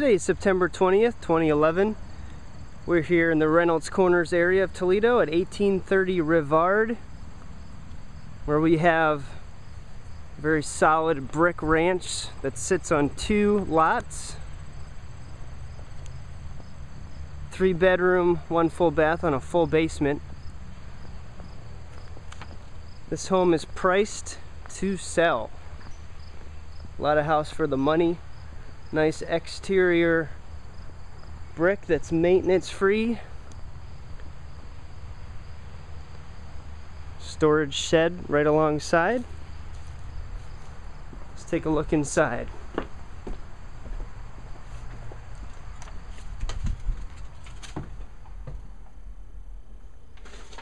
Today is September 20th, 2011. We're here in the Reynolds Corners area of Toledo at 1830 Rivard, where we have a very solid brick ranch that sits on two lots. Three bedroom, one full bath on a full basement. This home is priced to sell. A lot of house for the money. Nice exterior brick that's maintenance free. Storage shed right alongside. Let's take a look inside.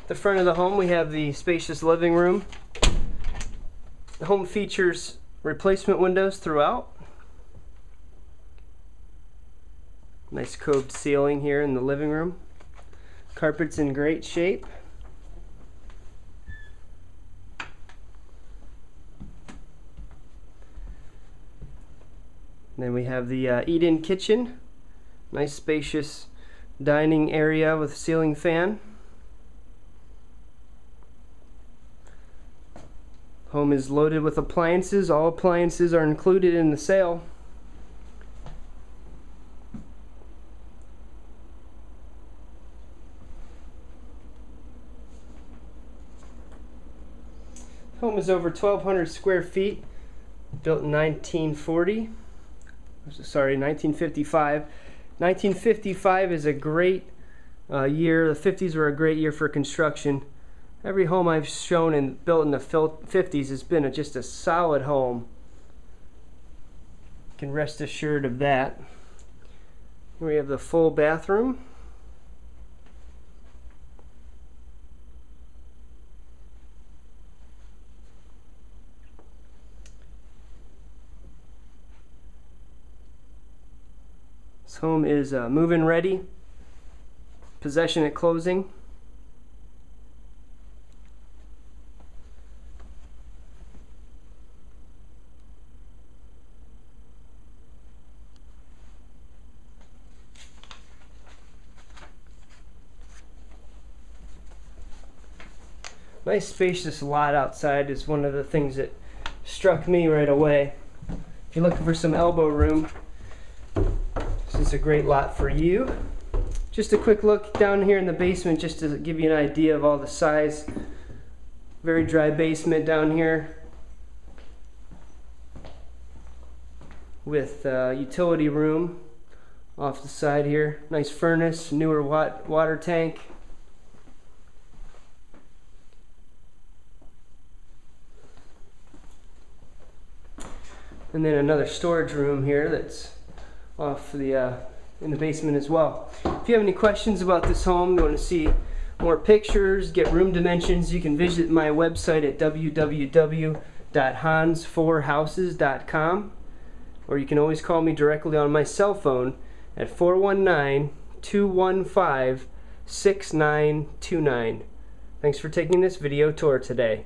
the front of the home we have the spacious living room. The home features replacement windows throughout. Nice coved ceiling here in the living room. Carpet's in great shape. then we have the uh, eat-in kitchen. Nice spacious dining area with ceiling fan. Home is loaded with appliances. All appliances are included in the sale. Home is over 1,200 square feet, built in 1940. Sorry, 1955. 1955 is a great uh, year. The 50s were a great year for construction. Every home I've shown and built in the 50s has been a, just a solid home. You can rest assured of that. We have the full bathroom. Home is uh, move-in ready, possession at closing. Nice spacious lot outside is one of the things that struck me right away. If you're looking for some elbow room, is a great lot for you. Just a quick look down here in the basement just to give you an idea of all the size. Very dry basement down here with uh, utility room off the side here. Nice furnace, newer wat water tank. and then another storage room here that's off the uh, in the basement as well. If you have any questions about this home, you want to see more pictures, get room dimensions, you can visit my website at www.hans4houses.com or you can always call me directly on my cell phone at 419 215 6929. Thanks for taking this video tour today.